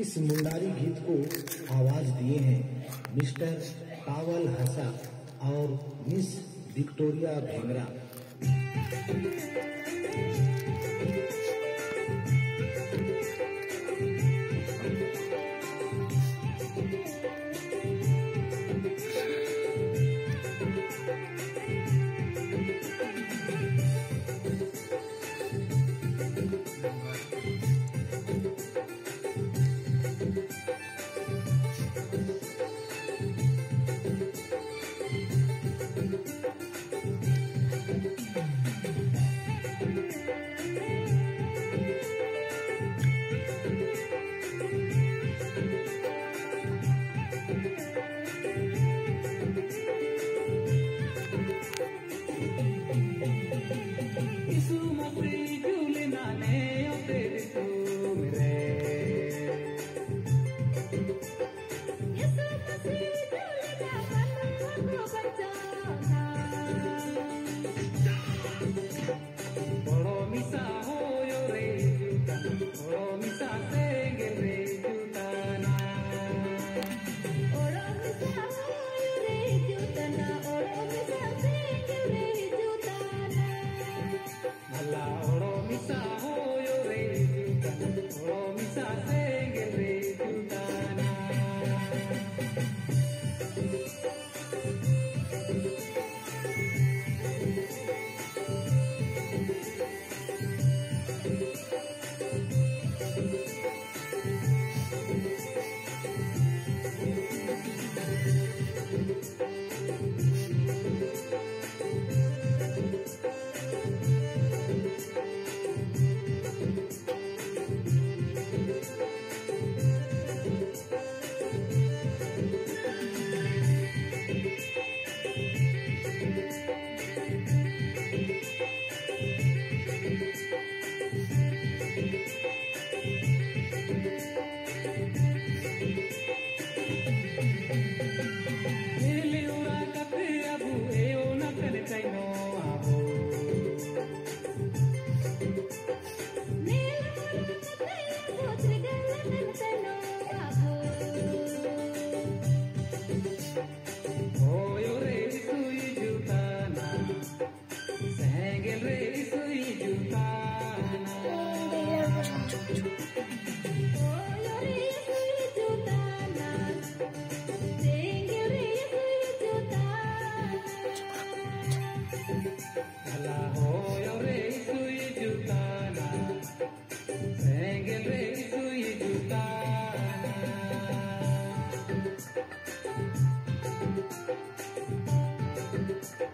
इस मुंडारी गीत को आवाज़ दिए हैं मिस्टर कावल हसा और miss Victoria Bhengra.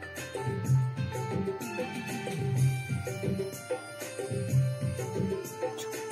Pane apane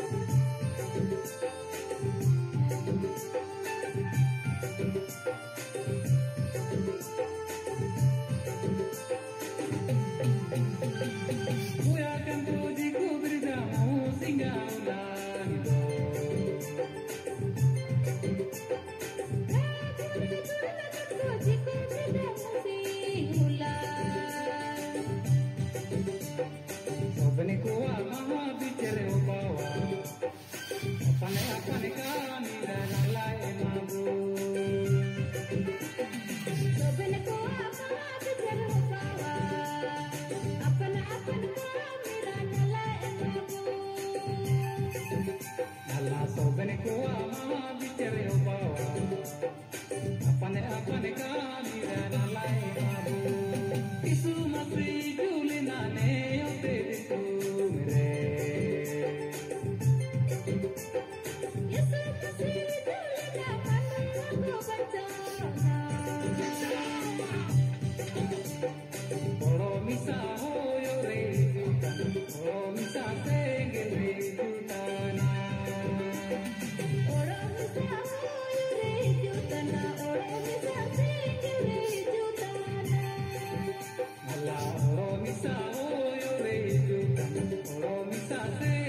misa oyo rejo, oro misa se